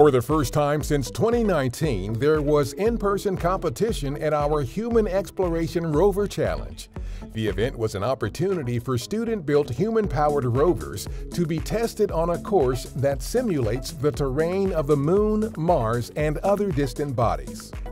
For the first time since 2019, there was in person competition at our Human Exploration Rover Challenge. The event was an opportunity for student built human powered rovers to be tested on a course that simulates the terrain of the Moon, Mars, and other distant bodies.